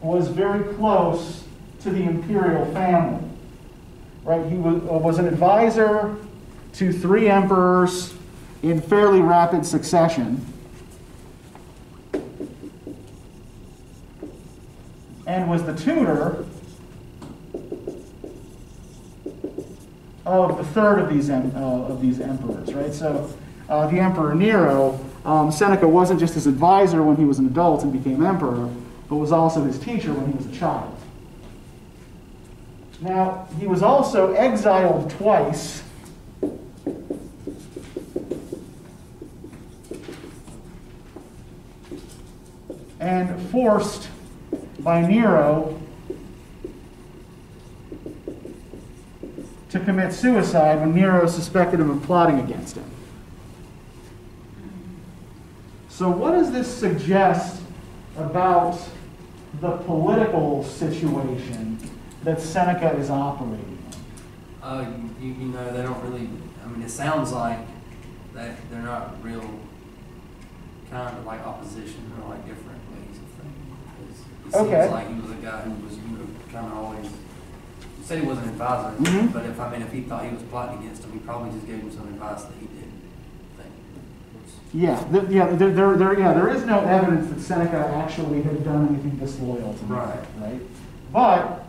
was very close to the imperial family. Right? He was, uh, was an advisor to three emperors in fairly rapid succession. And was the tutor of the third of these uh, of these emperors, right? So, uh, the Emperor Nero, um, Seneca wasn't just his advisor when he was an adult and became emperor, but was also his teacher when he was a child. Now, he was also exiled twice. And forced by Nero to commit suicide when Nero suspected him of plotting against him. So, what does this suggest about the political situation that Seneca is operating in? Uh, you, you know, they don't really, I mean, it sounds like that they're not real kind of like opposition or like different ways of thinking. 'Cause It Okay. seems like he was a guy who was, you know, kind of always, he said he was an advisor, Mhm. but if, I mean, if he thought he was plotting against him, he probably just gave him some advice that he didn't think. Yeah, th- yeah, there, there, there, yeah, there is no evidence that Seneca actually had done anything disloyal to Nero, Right. right? But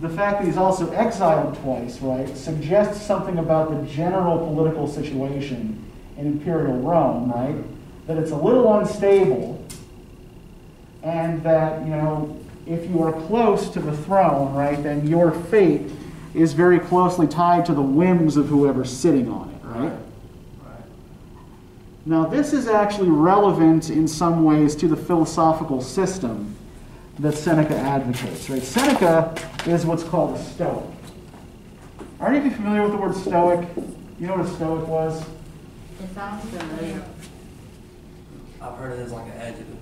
the fact that he's also exiled twice, right, suggests something about the general political situation in imperial Rome, right? That it's a little unstable, and that, you know, if you are close to the throne, right, then your fate is very closely tied to the whims of whoever's sitting on it, right? Right. Now, this is actually relevant in some ways to the philosophical system that Seneca advocates, right? Seneca is what's called a Stoic. Are any of you familiar with the word Stoic? You know what a Stoic was? It sounds familiar. I've heard it as like an adjective.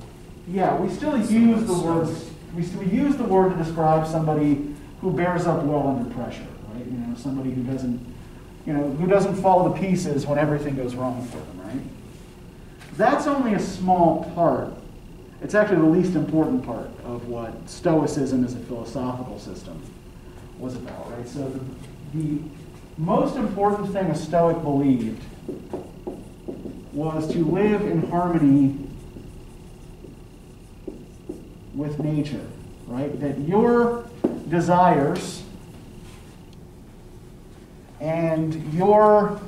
Yeah, we still use the words, we still use the word to describe somebody who bears up well under pressure, right? You know, somebody who doesn't, you know, who doesn't fall to pieces when everything goes wrong for them, right? That's only a small part. It's actually the least important part of what Stoicism as a philosophical system was about, right? So the, the most important thing a Stoic believed was to live in harmony with nature, right? That your desires and your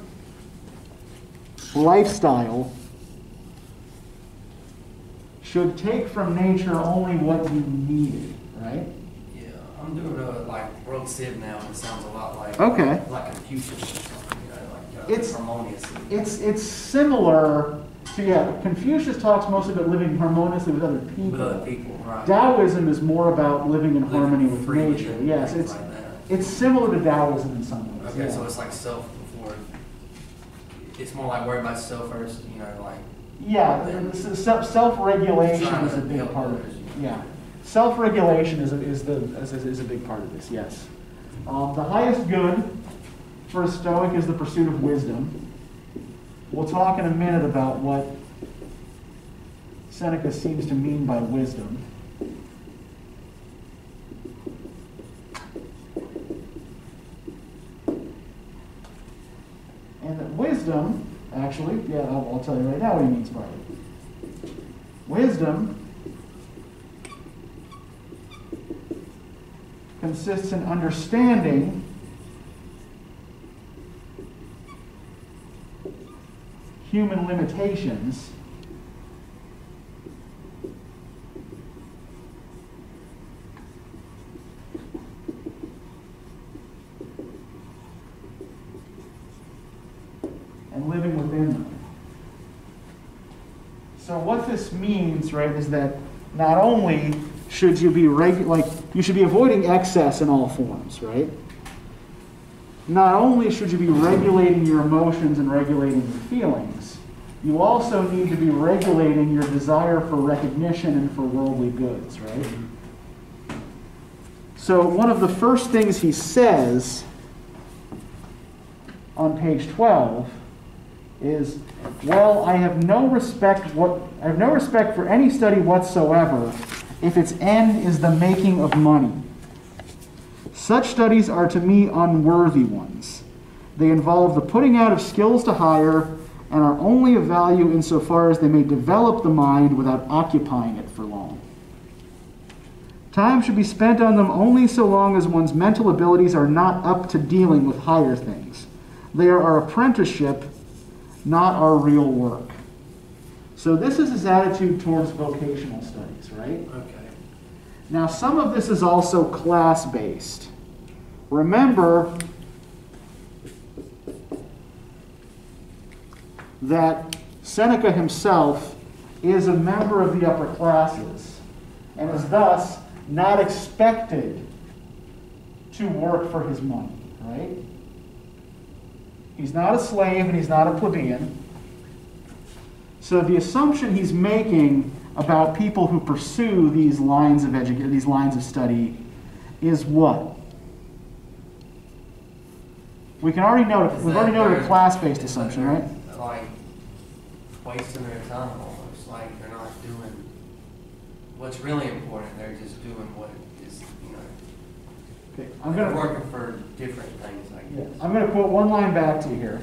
lifestyle should take from nature only what you needed, right? Yeah, I'm doing a like World Civ now, and it sounds a lot like Okay. like Confucius or something, you know, like uh, It's- harmonious. It's it's similar to yeah. Confucius talks mostly about living harmoniously with other people. with other people, right? Taoism is more about living in Living harmony with nature. Yes, it's like it's similar to Taoism in some ways. Okay, yeah. so it's like self before. It's more like worry about yourself first, you know, like Yeah, self, self-regulation is a big part of it. Yeah. Self-regulation is, a- is the, is, is- is a big part of this, yes. Um, the highest good for a Stoic is the pursuit of wisdom. We'll talk in a minute about what Seneca seems to mean by wisdom. And that wisdom, actually, yeah, I'll, I'll tell you right now what he means by it. Wisdom consists in understanding human limitations and living within them. So what this means, right, is that not only should you be like you should be avoiding excess in all forms, right? Not only should you be regulating your emotions and regulating your feelings, you also need to be regulating your desire for recognition and for worldly goods, right? So one of the first things he says on page 12 is, well, I have no respect what I have no respect for any study whatsoever if its end is the making of money. Such studies are to me unworthy ones. They involve the putting out of skills to hire and are only of value insofar as they may develop the mind without occupying it for long. Time should be spent on them only so long as one's mental abilities are not up to dealing with higher things. They are our apprenticeship, not our real work. So, this is his attitude towards vocational studies, right? okay. Now, some of this is also class based, remember that Seneca himself is a member of the upper classes and is thus not expected to work for his money, right? He's not a slave and he's not a plebeian. So the assumption he's making about people who pursue these lines of edu- these lines of study is what? We can already note Is we've already noted a class-based assumption, right? Like wasting their time almost, like they're not doing what's really important, they're just doing what is, you know, Okay, I'm gonna working for different things, I yeah, guess. I'm gonna quote one line back to you here.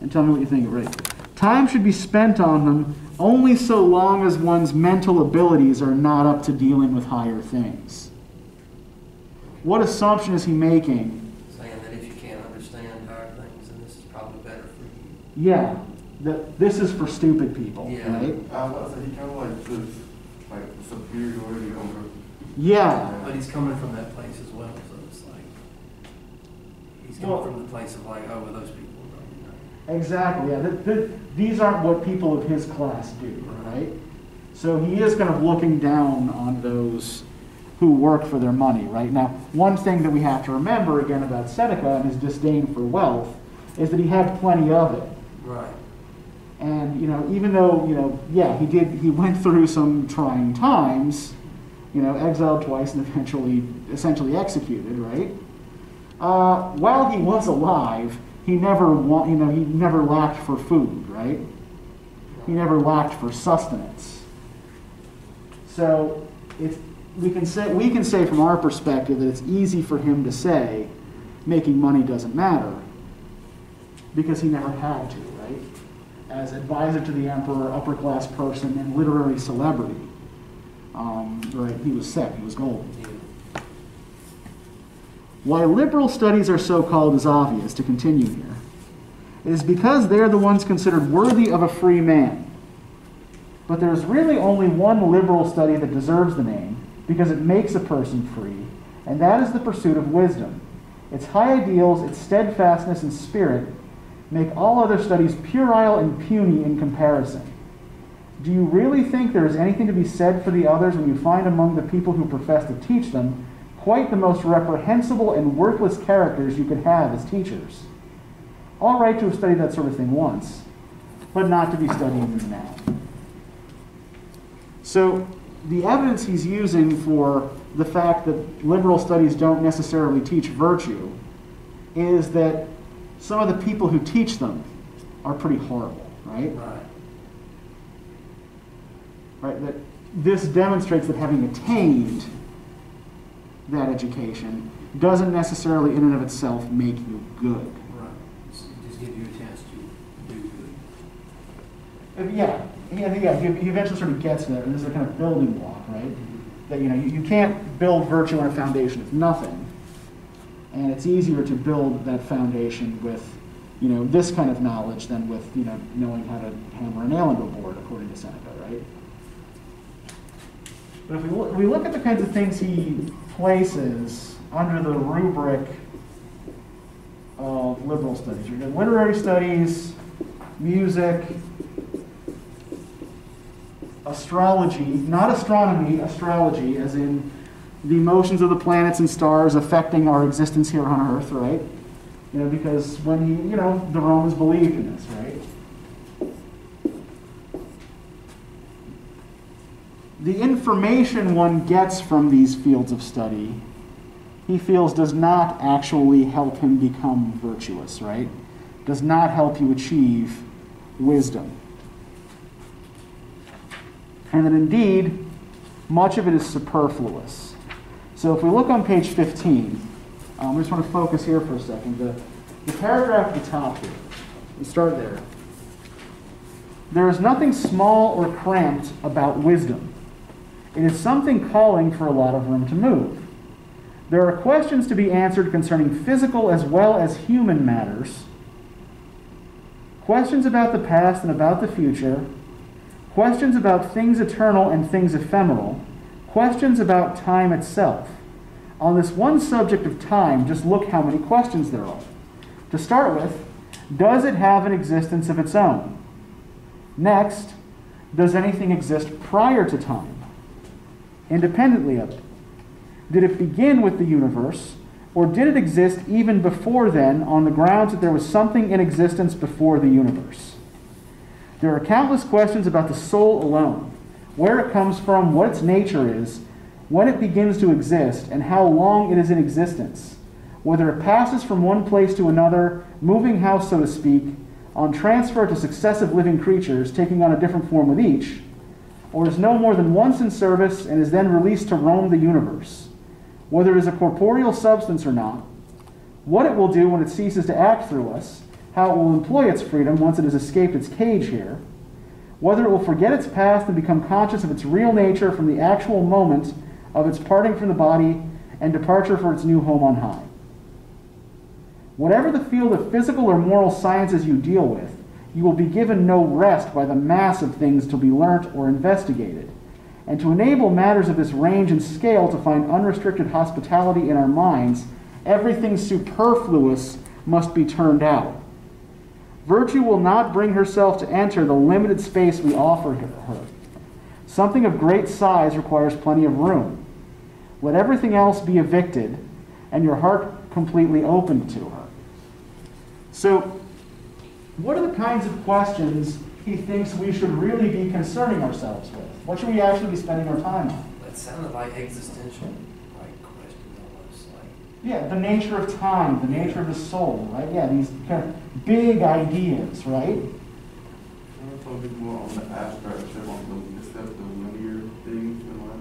and tell me what you think of it. Time should be spent on them only so long as one's mental abilities are not up to dealing with higher things. What assumption is he making? Saying that if you can't understand higher things, then this is probably better for you. Yeah, that this is for stupid people, Yeah. right? I was about he kind of like this, like superiority over. Yeah, But he's coming from that place as well, so it's like, he's Well- coming from the place of like, oh, well, those people, you know. Exactly. Yeah, th- th- these aren't what people of his class do, right? So he is kind of looking down on those who work for their money, right? Now, one thing that we have to remember again about Seneca and his disdain for wealth is that he had plenty of it. Right. And, you know, even though, you know, yeah, he did, he went through some trying times, you know, exiled twice and eventually, essentially executed, right? Uh, while he was alive, he never, wa- you know, he never lacked for food, right? He never lacked for sustenance. So, it's, we can say, we can say from our perspective that it's easy for him to say making money doesn't matter because he never had to, right? As advisor to the emperor, upper class person, and literary celebrity. Um, right, he was set, he was golden. Why liberal studies are so called is obvious, to continue here. It is because they are the ones considered worthy of a free man. But there is really only one liberal study that deserves the name, because it makes a person free, and that is the pursuit of wisdom. Its high ideals, its steadfastness and spirit make all other studies puerile and puny in comparison. Do you really think there is anything to be said for the others when you find among the people who profess to teach them quite the most reprehensible and worthless characters you could have as teachers? All right to have studied that sort of thing once, but not to be studying them now. So, the evidence he's using for the fact that liberal studies don't necessarily teach virtue is that some of the people who teach them are pretty horrible, right? Right. right? That this demonstrates that having attained that education doesn't necessarily, in and of itself, make you good. Right. Just just give you a chance to do good. Uh, Yeah, he- yeah, he, he eventually sort of gets there, and this is a kind of building block, right? That you know you, you can't build virtue on a foundation of nothing, and it's easier to build that foundation with, you know, this kind of knowledge than with you know knowing how to hammer a nail into a board, according to Seneca, right? But if we look, we look at the kinds of things he places under the rubric of liberal studies, you've got literary studies, music, astrology, not astronomy, astrology, as in the motions of the planets and stars affecting our existence here on Earth, right? You know, because when he, you know, the Romans believed in this, right? The information one gets from these fields of study, he feels does not actually help him become virtuous, right? Does not help you achieve wisdom and that indeed much of it is superfluous. So if we look on page 15, um, we just want to focus here for a second. The, the paragraph at the top here, we start there. There is nothing small or cramped about wisdom. It is something calling for a lot of room to move. There are questions to be answered concerning physical as well as human matters, questions about the past and about the future, questions about things eternal and things ephemeral, questions about time itself. On this one subject of time, just look how many questions there are. To start with, does it have an existence of its own? Next, does anything exist prior to time, independently of it? Did it begin with the universe, or did it exist even before then on the grounds that there was something in existence before the universe? There are countless questions about the soul alone where it comes from, what its nature is, when it begins to exist, and how long it is in existence. Whether it passes from one place to another, moving house, so to speak, on transfer to successive living creatures, taking on a different form with each, or is no more than once in service and is then released to roam the universe. Whether it is a corporeal substance or not, what it will do when it ceases to act through us, how it will employ its freedom once it has escaped its cage here, whether it will forget its past and become conscious of its real nature from the actual moment of its parting from the body and departure for its new home on high. Whatever the field of physical or moral sciences you deal with, you will be given no rest by the mass of things to be learnt or investigated. And to enable matters of this range and scale to find unrestricted hospitality in our minds, everything superfluous must be turned out. Virtue will not bring herself to enter the limited space we offer her. Something of great size requires plenty of room. Let everything else be evicted, and your heart completely open to her. So, what are the kinds of questions he thinks we should really be concerning ourselves with? What should we actually be spending our time on? That sounded like existential, like questions almost, like. Yeah, the nature of time, the nature of the soul, right? Yeah, these kind of big ideas, right? I'm focused more on the abstract stuff, on the, instead of the linear things in life.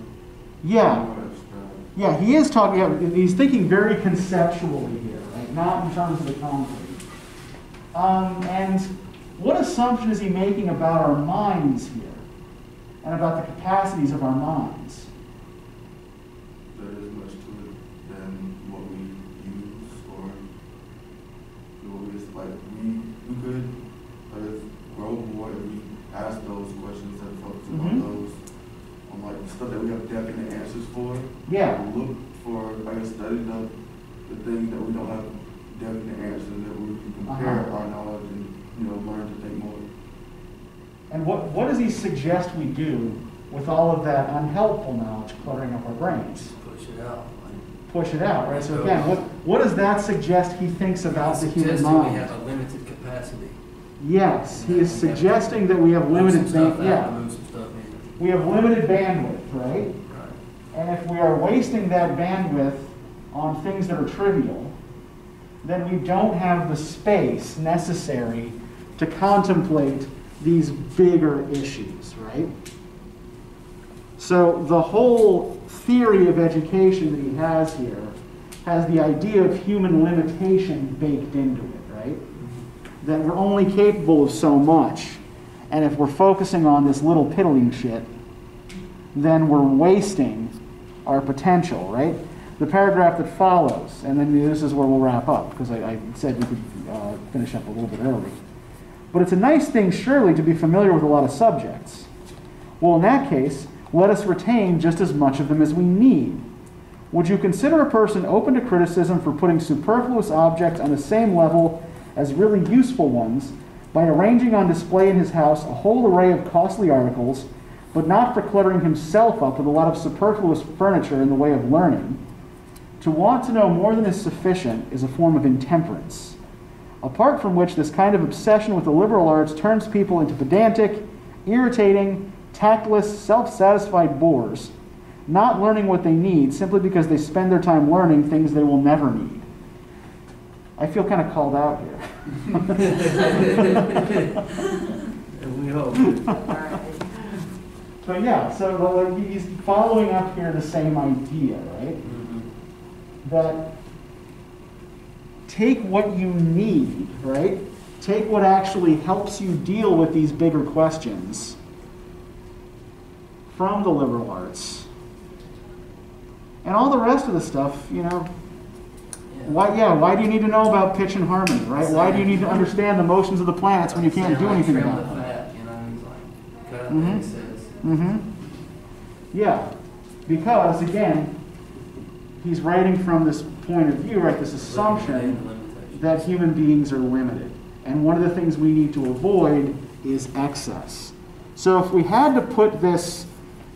Yeah, yeah, he is talking, he's thinking very conceptually here, right? Not in terms of the concrete. Um, and what assumption is he making about our minds here? And about the capacities of our minds? There is much to it than what we use or what we just like. We we could I guess grow more if we ask those questions and focus Mhm. on those on like stuff that we have definite answers for. Yeah, Look for I guess study the the things that we don't have definite answers that we can compare Uh-huh. our knowledge and you know learn to think more. and what, what does he suggest we do with all of that unhelpful knowledge cluttering up our brains? Push it out. like- Push it out, right? So again, what, what does that suggest he thinks about the human mind? we mind? have a limited capacity. Yes, he is suggesting that we have limited, some stuff ban- out, yeah, Move some stuff in. we have limited bandwidth, right? Right. And if we are wasting that bandwidth on things that are trivial, then we don't have the space necessary to contemplate these bigger issues, right? So the whole theory of education that he has here has the idea of human limitation baked into it, right? That we're only capable of so much. And if we're focusing on this little piddling shit, then we're wasting our potential, right? The paragraph that follows, and then this is where we'll wrap up, because I, I said we could uh, finish up a little bit early. But it's a nice thing, surely, to be familiar with a lot of subjects. Well, in that case, let us retain just as much of them as we need. Would you consider a person open to criticism for putting superfluous objects on the same level as really useful ones by arranging on display in his house a whole array of costly articles, but not for cluttering himself up with a lot of superfluous furniture in the way of learning? To want to know more than is sufficient is a form of intemperance, apart from which this kind of obsession with the liberal arts turns people into pedantic, irritating, tactless, self satisfied bores, not learning what they need simply because they spend their time learning things they will never need. I feel kind of called out here. We hope. But yeah, so like, he's following up here the same idea, right? That take what you need, right? Take what actually helps you deal with these bigger questions from the liberal arts. And all the rest of the stuff, you know, Yeah. why yeah, why do you need to know about pitch and harmony, right? Why do you need to understand the motions of the planets when you can't do anything about fat, You know, he's like, cut out Mhm. Mm-hmm. Yeah, because again, he's writing from this point of view, right, this assumption that human beings are limited. And one of the things we need to avoid is excess. So if we had to put this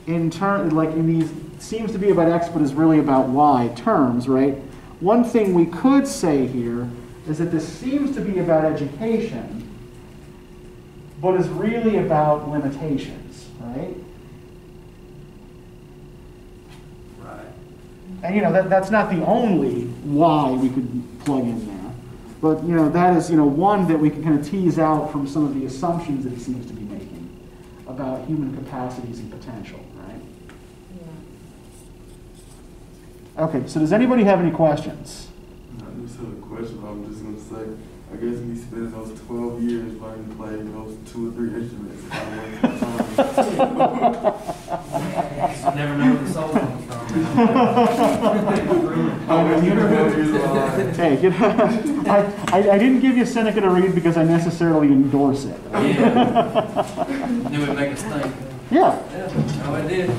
in terms, like in these, seems to be about X, but is really about Y terms, right? One thing we could say here is that this seems to be about education, but is really about limitations, right? And you know, that, that's not the only why we could plug in there. But you know, that is, you know, one that we can kind of tease out from some of the assumptions that he seems to be making about human capacities and potential, right? Yeah. Okay, so does anybody have any questions? I just have a question, but I'm just gonna say, I guess me spending those twelve years learning to play those two or three instruments, I went time. Never know where the soul comes from. I went through twelve years of my life. Hey, I, I, I didn't give you Seneca to read because I necessarily endorse it. Yeah. It'd make us think. Yeah, Yeah, no, it did.